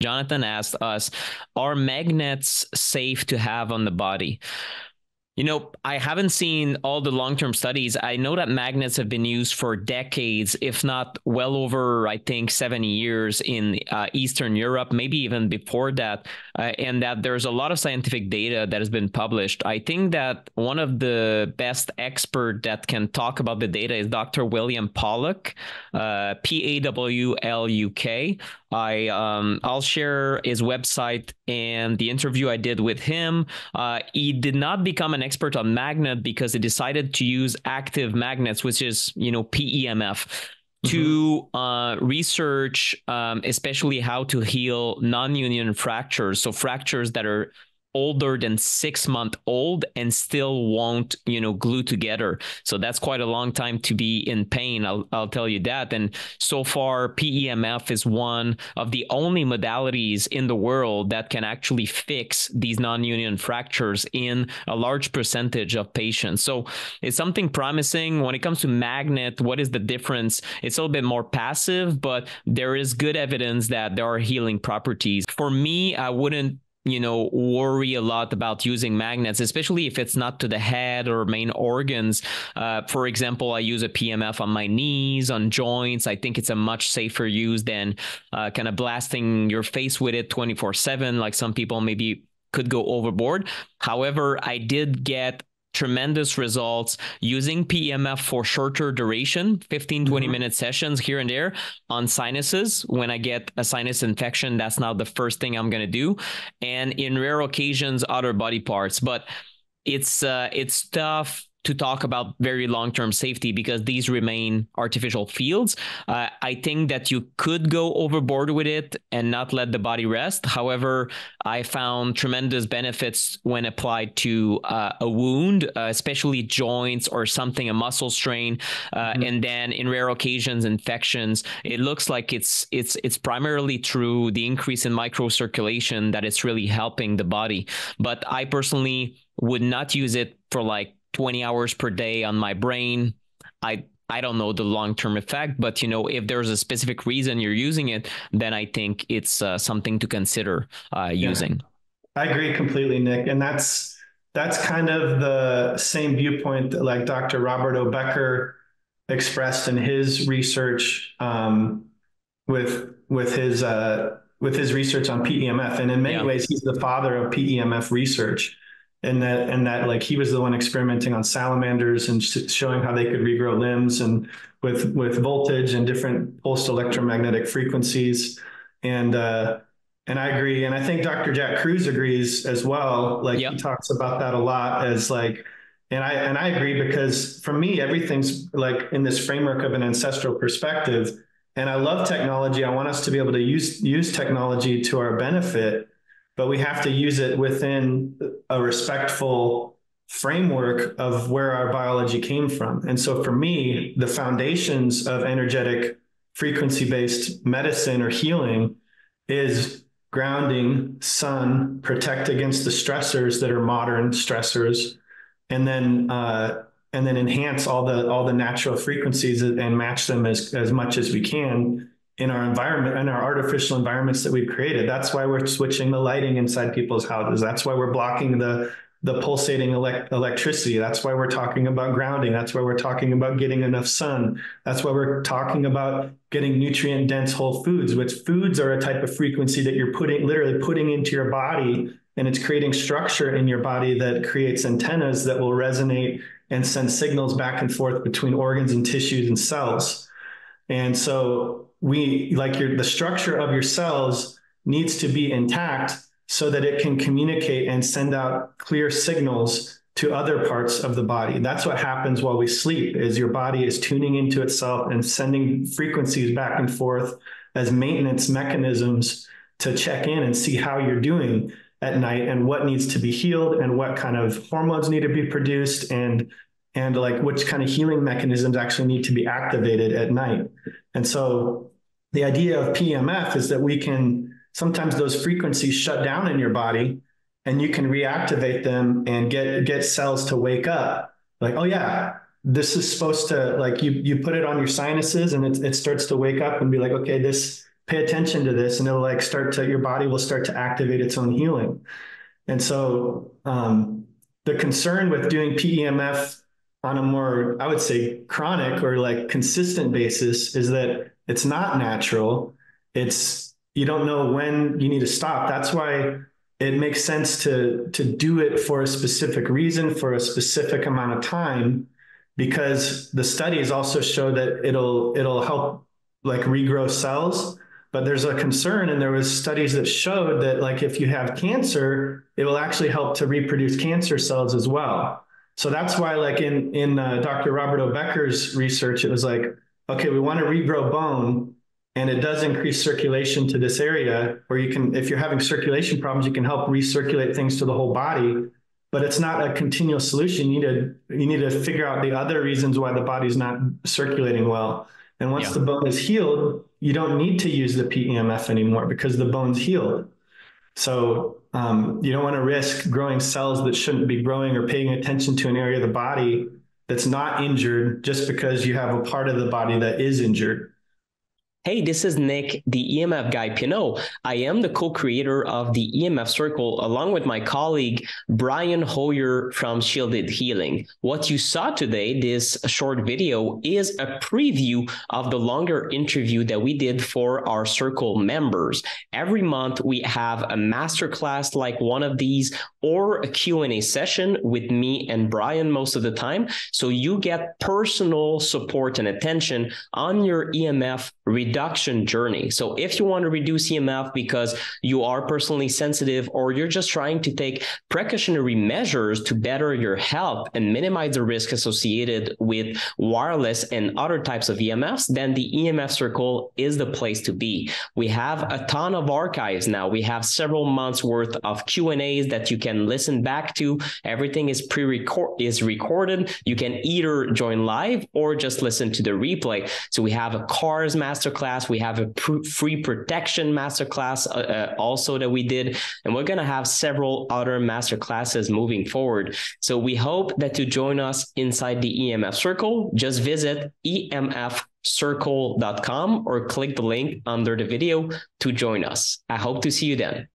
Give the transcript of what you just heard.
Jonathan asked us, are magnets safe to have on the body? You know, I haven't seen all the long term studies. I know that magnets have been used for decades, if not well over, I think, 70 years in uh, Eastern Europe, maybe even before that, uh, and that there's a lot of scientific data that has been published. I think that one of the best expert that can talk about the data is Dr. William Pawluk, uh, P A W L U K. I um, I'll share his website and the interview I did with him. Uh, he did not become an expert on magnet because they decided to use active magnets, which is you know PEMF. Mm-hmm. To uh, research, um, especially how to heal non-union fractures, so fractures that are older than six month old and still won't you know glue together. So that's quite a long time to be in pain i'll, I'll tell you that. And so far pemf is one of the only modalities in the world that can actually fix these non-union fractures in a large percentage of patients. So it's something promising. When it comes to magnet what is the difference? It's a little bit more passive but there is good evidence that there are healing properties. For me i wouldn't you know worry a lot about using magnets especially if it's not to the head or main organs. Uh, for example i use a pemf on my knees on joints. I think it's a much safer use than uh, kind of blasting your face with it 24 7 like some people maybe could go overboard. However i did get tremendous results using PEMF for shorter duration, 15, 20 mm-hmm. minute sessions here and there on sinuses. When I get a sinus infection, that's not the first thing I'm going to do. And in rare occasions, other body parts. But it's uh, it's tough to talk about very long term safety because these remain artificial fields. Uh, I think that you could go overboard with it and not let the body rest. However, I found tremendous benefits when applied to uh, a wound, uh, especially joints or something, a muscle strain. Uh, mm-hmm. And then in rare occasions, infections, it looks like it's it's it's primarily through the increase in microcirculation that it's really helping the body. But I personally would not use it for like 20 hours per day on my brain. I I don't know the long term effect, but you know, if there's a specific reason you're using it, then I think it's uh, something to consider uh, using. Yeah. I agree completely, Nick, and that's that's kind of the same viewpoint that like Dr. Robert O. Becker expressed in his research um, with with his uh, with his research on PEMF, and in many yeah. ways, he's the father of PEMF research and that and that like he was the one experimenting on salamanders and sh- showing how they could regrow limbs and with with voltage and different pulsed electromagnetic frequencies and uh, and I agree and I think Dr. Jack Kruse agrees as well like yep. he talks about that a lot as like and I and I agree because for me everything's like in this framework of an ancestral perspective and I love technology I want us to be able to use use technology to our benefit but we have to use it within a respectful framework of where our biology came from. And so for me, the foundations of energetic frequency based medicine or healing is grounding, sun, protect against the stressors that are modern stressors, and then uh, and then enhance all the all the natural frequencies and match them as as much as we can in our environment and our artificial environments that we've created. That's why we're switching the lighting inside people's houses. That's why we're blocking the the pulsating elect- electricity. That's why we're talking about grounding. That's why we're talking about getting enough sun. That's why we're talking about getting nutrient dense whole foods, which foods are a type of frequency that you're putting literally putting into your body and it's creating structure in your body that creates antennas that will resonate and send signals back and forth between organs and tissues and cells. And so we like your the structure of your cells needs to be intact so that it can communicate and send out clear signals to other parts of the body. That's what happens while we sleep is your body is tuning into itself and sending frequencies back and forth as maintenance mechanisms to check in and see how you're doing at night and what needs to be healed and what kind of hormones need to be produced and and like which kind of healing mechanisms actually need to be activated at night. And so the idea of PEMF is that we can sometimes those frequencies shut down in your body and you can reactivate them and get get cells to wake up. Like, oh yeah, this is supposed to like you you put it on your sinuses and it, it starts to wake up and be like, okay, this pay attention to this and it'll like start to your body will start to activate its own healing and so um, the concern with doing PEMF on a more, I would say, chronic or like consistent basis is that it's not natural. It's you don't know when you need to stop. That's why it makes sense to to do it for a specific reason for a specific amount of time because the studies also show that it'll it'll help like regrow cells but there's a concern and there was studies that showed that like if you have cancer it will actually help to reproduce cancer cells as well so that's why like in in uh, dr robert o becker's research it was like okay we want to regrow bone and it does increase circulation to this area where you can if you're having circulation problems you can help recirculate things to the whole body but it's not a continual solution you need to you need to figure out the other reasons why the body's not circulating well and once yeah. the bone is healed you don't need to use the PEMF anymore because the bone's healed. So um, you don't want to risk growing cells that shouldn't be growing or paying attention to an area of the body that's not injured just because you have a part of the body that is injured. Hey, this is Nick, the EMF guy Pineault. I am the co-creator of the EMF Circle along with my colleague Brian Hoyer from Shielded Healing. What you saw today, this short video, is a preview of the longer interview that we did for our circle members. Every month we have a masterclass like one of these or a Q&A session with me and Brian most of the time. So you get personal support and attention on your EMF reduction journey. So if you want to reduce EMF because you are personally sensitive or you're just trying to take precautionary measures to better your health and minimize the risk associated with wireless and other types of EMFs, then the EMF circle is the place to be. We have a ton of archives now. We have several months worth of Q&As that you can can listen back to. Everything is pre-record is recorded. You can either join live or just listen to the replay. So we have a cars masterclass, we have a pr- free protection masterclass uh, uh, also that we did, and we're gonna have several other masterclasses moving forward. So we hope that to join us inside the EMF circle. Just visit emfcircle.com or click the link under the video to join us. I hope to see you then.